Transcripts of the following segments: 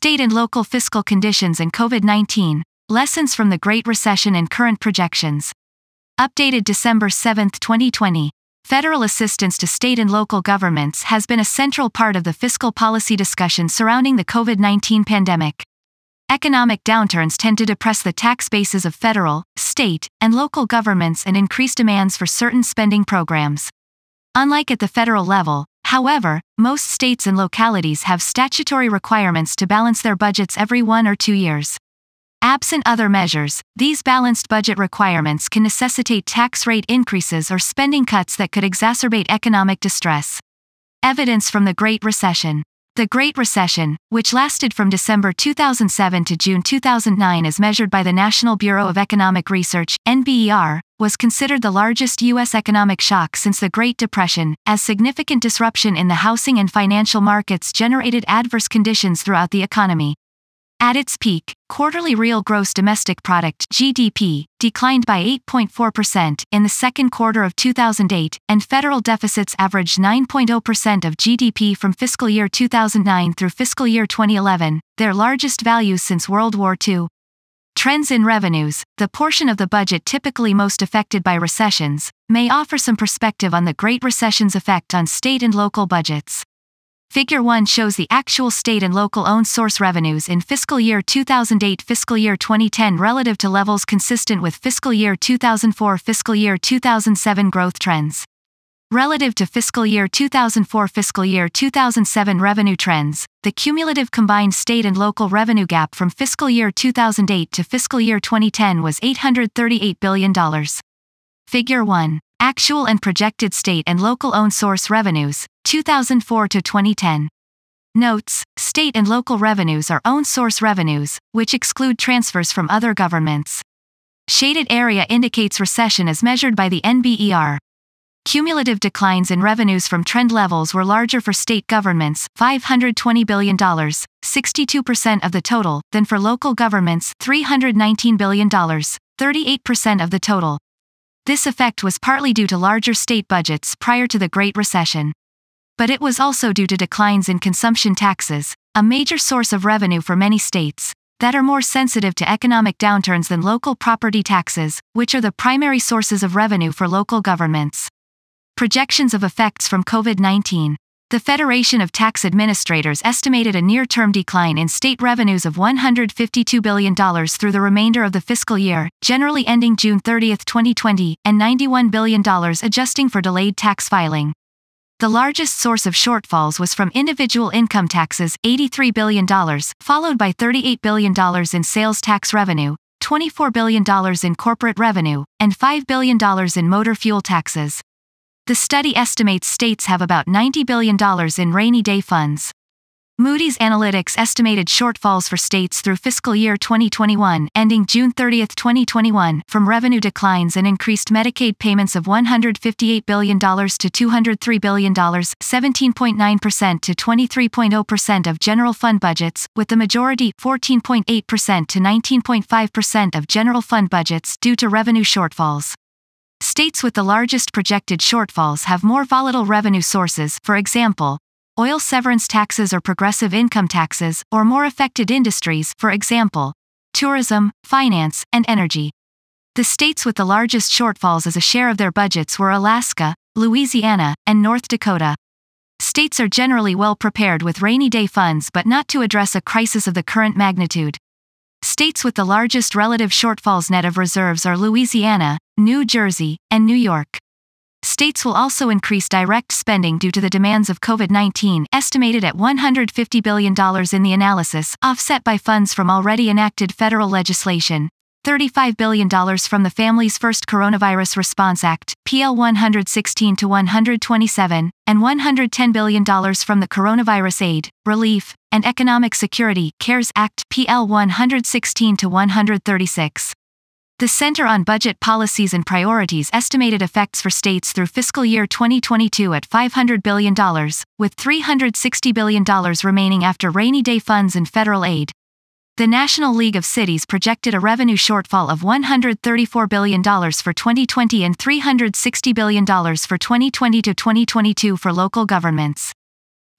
State and local fiscal conditions and COVID 19, lessons from the Great Recession and current projections. Updated December 7, 2020. Federal assistance to state and local governments has been a central part of the fiscal policy discussion surrounding the COVID 19 pandemic. Economic downturns tend to depress the tax bases of federal, state, and local governments and increase demands for certain spending programs. Unlike at the federal level, however, most states and localities have statutory requirements to balance their budgets every one or two years. Absent other measures, these balanced budget requirements can necessitate tax rate increases or spending cuts that could exacerbate economic distress. Evidence from the Great Recession. The Great Recession, which lasted from December 2007 to June 2009 as measured by the National Bureau of Economic Research, NBER, was considered the largest U.S. economic shock since the Great Depression, as significant disruption in the housing and financial markets generated adverse conditions throughout the economy. At its peak, quarterly real gross domestic product (GDP) declined by 8.4% in the second quarter of 2008, and federal deficits averaged 9.0% of GDP from fiscal year 2009 through fiscal year 2011, their largest values since World War II. Trends in revenues, the portion of the budget typically most affected by recessions, may offer some perspective on the Great Recession's effect on state and local budgets. Figure 1 shows the actual state and local owned source revenues in fiscal year 2008 fiscal year 2010 relative to levels consistent with fiscal year 2004 fiscal year 2007 growth trends. Relative to fiscal year 2004 fiscal year 2007 revenue trends, the cumulative combined state and local revenue gap from fiscal year 2008 to fiscal year 2010 was $838 billion. Figure 1. Actual and projected state and local owned source revenues, 2004 to 2010. Notes State and local revenues are own source revenues, which exclude transfers from other governments. Shaded area indicates recession as measured by the NBER. Cumulative declines in revenues from trend levels were larger for state governments, $520 billion, 62% of the total, than for local governments, $319 billion, 38% of the total. This effect was partly due to larger state budgets prior to the Great Recession but it was also due to declines in consumption taxes, a major source of revenue for many states, that are more sensitive to economic downturns than local property taxes, which are the primary sources of revenue for local governments. Projections of effects from COVID 19. The Federation of Tax Administrators estimated a near term decline in state revenues of $152 billion through the remainder of the fiscal year, generally ending June 30, 2020, and $91 billion adjusting for delayed tax filing. The largest source of shortfalls was from individual income taxes, $83 billion, followed by $38 billion in sales tax revenue, $24 billion in corporate revenue, and $5 billion in motor fuel taxes. The study estimates states have about $90 billion in rainy day funds. Moody's Analytics estimated shortfalls for states through fiscal year 2021, ending June 30, 2021, from revenue declines and increased Medicaid payments of $158 billion to $203 billion, 17.9% to 23.0% of general fund budgets, with the majority, 14.8% to 19.5% of general fund budgets, due to revenue shortfalls. States with the largest projected shortfalls have more volatile revenue sources, for example, oil severance taxes or progressive income taxes, or more affected industries, for example, tourism, finance, and energy. The states with the largest shortfalls as a share of their budgets were Alaska, Louisiana, and North Dakota. States are generally well prepared with rainy day funds but not to address a crisis of the current magnitude. States with the largest relative shortfalls net of reserves are Louisiana, New Jersey, and New York. States will also increase direct spending due to the demands of COVID 19, estimated at $150 billion in the analysis, offset by funds from already enacted federal legislation. $35 billion from the Families First Coronavirus Response Act, PL 116 to 127, and $110 billion from the Coronavirus Aid, Relief, and Economic Security CARES Act, PL 116 to 136. The Center on Budget Policies and Priorities estimated effects for states through fiscal year 2022 at $500 billion, with $360 billion remaining after rainy day funds and federal aid. The National League of Cities projected a revenue shortfall of $134 billion for 2020 and $360 billion for 2020 to 2022 for local governments.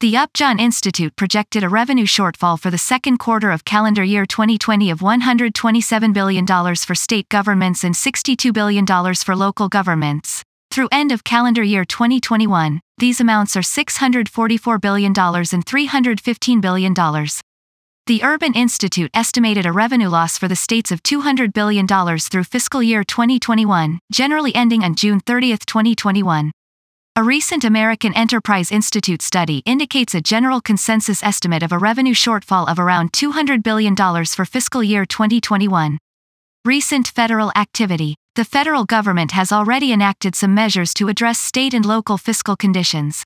The Upjohn Institute projected a revenue shortfall for the second quarter of calendar year 2020 of $127 billion for state governments and $62 billion for local governments. Through end of calendar year 2021, these amounts are $644 billion and $315 billion. The Urban Institute estimated a revenue loss for the states of $200 billion through fiscal year 2021, generally ending on June 30, 2021. A recent American Enterprise Institute study indicates a general consensus estimate of a revenue shortfall of around $200 billion for fiscal year 2021. Recent federal activity The federal government has already enacted some measures to address state and local fiscal conditions.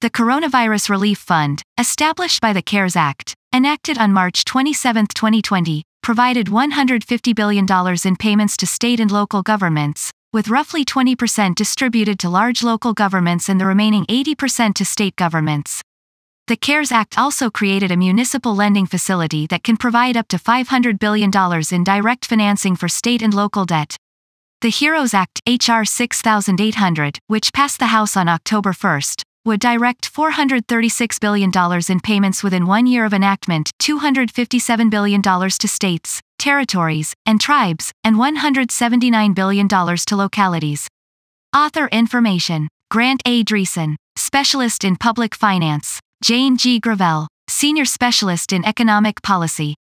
The Coronavirus Relief Fund, established by the CARES Act, enacted on March 27, 2020, provided $150 billion in payments to state and local governments, with roughly 20% distributed to large local governments and the remaining 80% to state governments. The CARES Act also created a municipal lending facility that can provide up to $500 billion in direct financing for state and local debt. The HEROES Act, H.R. 6800, which passed the House on October 1, would direct $436 billion in payments within one year of enactment, $257 billion to states, territories, and tribes, and $179 billion to localities. Author information Grant A. Driessen, Specialist in Public Finance, Jane G. Gravelle, Senior Specialist in Economic Policy,